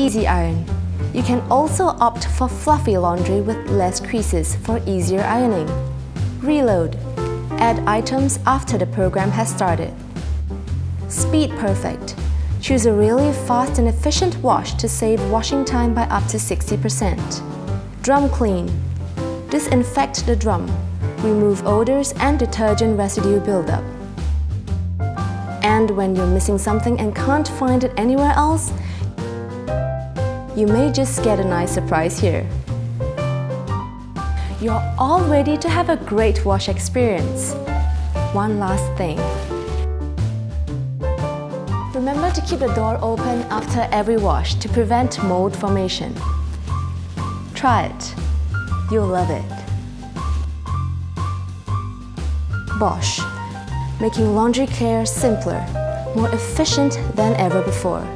Easy Iron. You can also opt for fluffy laundry with less creases for easier ironing. Reload. Add items after the program has started. Speed Perfect. Choose a really fast and efficient wash to save washing time by up to 60%. Drum Clean. Disinfect the drum. Remove odors and detergent residue buildup. And when you're missing something and can't find it anywhere else, you may just get a nice surprise here. You're all ready to have a great wash experience. One last thing. Remember to keep the door open after every wash to prevent mold formation. Try it. You'll love it. Bosch, making laundry care simpler, more efficient than ever before.